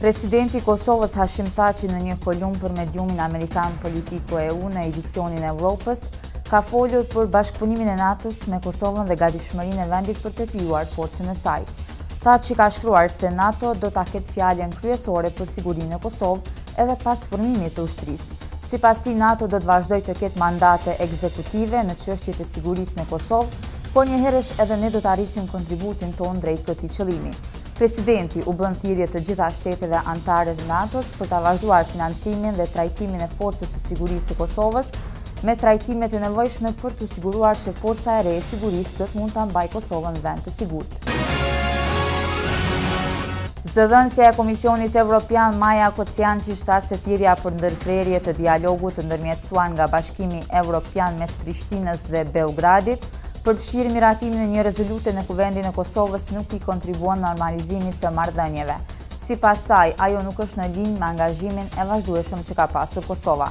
Presidenti i Kosovës Hashim Thaçi në një kolumn për mediumin amerikan Politico EU në edicionin e Evropës ka folur për bashkëpunimin e NATO-s me Kosovën dhe gatishmërinë e vendit për të krijuar forcën e saj. Thaçi ka shkruar se NATO do ta ketë fjalën kryesore për sigurinë në Kosovë edhe pas formimit të ushtrisë. Sipas tij, NATO do të vazhdojë të ketë mandate ekzekutive në çështjet e sigurisë në Kosovë, por njëherësh edhe ne do ta rrisim kontributin tonë drejt këtij qëllimi. Presidenti u bën thirrje të gjitha shteteve anëtare të NATO-s për ta vazhduar financimin dhe trajtimin e Forcës së Sigurisë së Kosovës, me trajtimet e nevojshme për të siguruar që forca e re e sigurisë do të mund ta mbajë Kosovën vend të sigurt. Zëdhënësja e Komisionit Evropian Maja Kocijançiç tha se thirrja për ndërprerje të dialogut të ndërmjetësuar nga Bashkimi Evropian mes Prishtinës dhe Beogradit, përfshirë miratimin e një rezolute në Kuvendin e Kosovës nuk i kontribuon normalizimit të marrëdhënieve. Sipas saj, ajo nuk është në linjë me angazhimin e vazhdueshëm që ka pasur Kosova.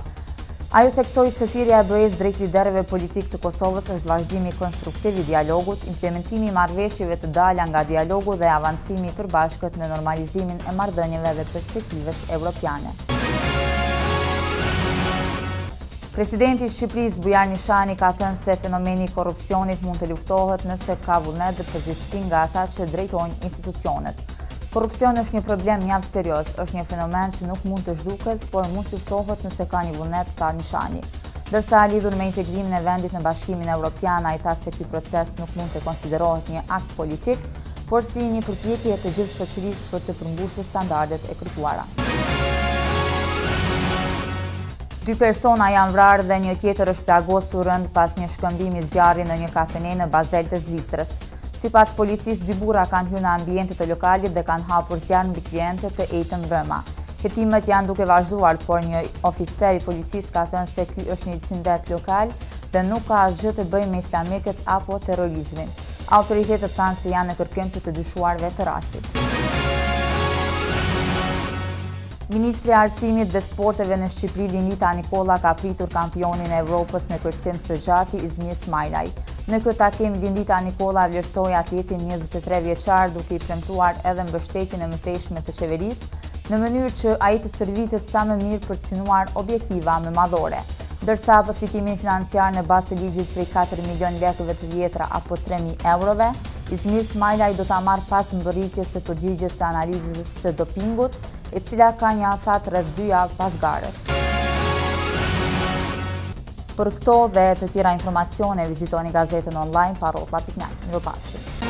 Ajo theksoi se thirrja e BE-së drejt liderëve politikë të Kosovës është vazhdimi konstruktiv i dialogut, implementimi i marrëveshjeve të dala nga dialogu dhe avancimi i përbashkët në normalizimin e marrëdhënieve dhe perspektivës evropiane. Presidenti i Shqipërisë, Bujar Nishani, ka thënë se fenomeni i korrupsionit mund të luftohet nëse ka vullnet dhe përgjegjësi nga ata që drejtojnë institucionet. Korrupsioni është një problem mjaft serioz, është një fenomen që nuk mund të zhduket, por mund të luftohet nëse ka një vullnet, tha Nishani. Ndërsa, lidhur me integrimin e vendit në Bashkimin Evropian, ai tha se ky proces nuk mund të konsiderohet një akt politik, por si një përpjekje e të gjithë shoqërisë për të përmbushur standardet e kërkuara. Dy persona janë vrarë dhe një tjetër është plagosur rëndë pas një shkëmbimi zjarri në një kafene në Bazel të Zvicrës. Sipas policisë dy burra kanë hyrë në ambientet e lokalit dhe kanë hapur zjarr mbi klientët të enjten mbrëma. Hetimet janë duke vazhduar, por një oficer i policisë ka thënë se ky është një incident lokal dhe nuk ka asgjë të bëjë me islamikët apo terrorizmin. Autoritetet thanë se janë në kërkim të të dyshuarve të rastit. Ministrja e Arsimit dhe Sporteve në Shqipëri Lindita Nikolla ka pritur kampionin e Evropës në kërcim së gjati Izmir Smajlaj. Në këtë takim Lindita Nikolla vlerësoi atletin 23 vjeçar duke i premtuar edhe mbështetjen e mëtejshme të qeverisë në mënyrë që ai të stërvitet sa më mirë për të synuar objektiva më madhore. Ndërsa përfitimin financiar në bazë të ligjit prej 4 milion lekëve të vjetra apo 3000 eurove, Izmir Smajlaj do ta marrë pas mbërritjes së përgjigjes së analizës së dopingut, e cila ka një afat rreth dy javë pas garës. Për këto dhe të tjera informacione, vizitoni gazetën online parrotlla.net. Mirë pafshim!